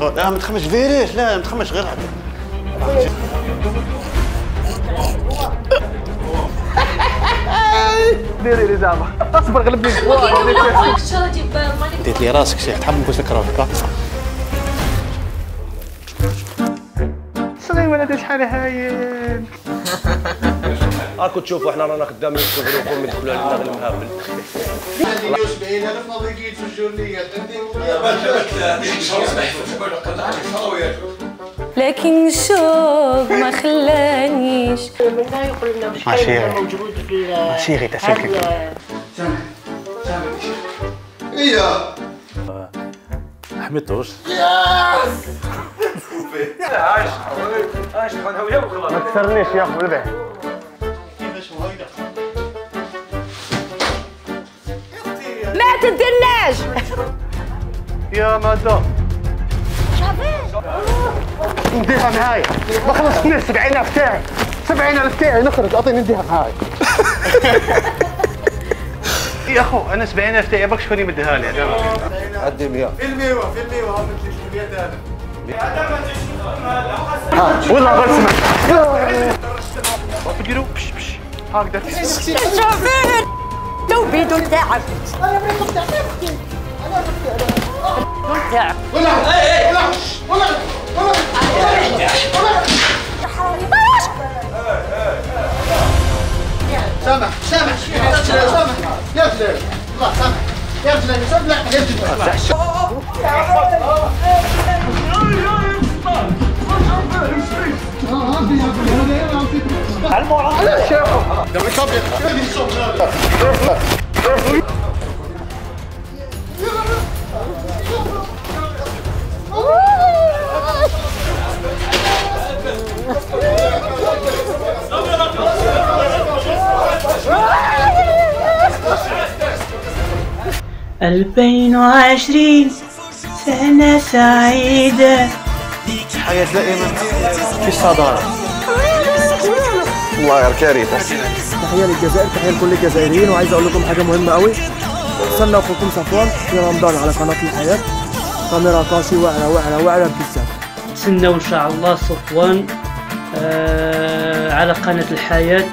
لا ما تخمش فيريش لا ما تخمش غير ديري لي زعما. اصبر غلبني ديت لي راسك شيخ تحب نبوس لك روحك. صغير ولد شحال هايل؟ راكم تشوفوا إحنا رانا خدامين في الغروب وندخلوا على المغرب المهبل 70000 نظيفين في الجورنيات لكن الشوق ما خلانيش ماشي ماشي غير تسلك هي حميتوش ما تسرنيش يا اخو ما تديرناش يا مدام نديها معايا ما خلصتنيش 70000 تاعي. 70000 تاعي نخرج. أعطيني نديها معايا يا أخو أنا 70000 تاعي باك شكون يمدها لي؟ عدي 100 في الميوه في الميوه هم 300000 والله غير سمع ديروا بش بش. هكذا. شوفير تو بيدو تاعك تاعك ولا ولا ولا ولا سامح سامح. سامح. يا جلال الله سامح. يا جلال سامح يا جلال ألفين وعشرين سنة سعيدة. حياة دائما في الصدارة الله غير كارثه تحية للجزائر تحية لكل الجزائريين وعايز أقول لكم حاجة مهمة قوي وصلنا اخوكم صفوان في رمضان على قناة الحياة. كاميرا كاشي واعرة واعرة واعرة بزاف. سنة إن شاء الله صفوان آه على قناة الحياة.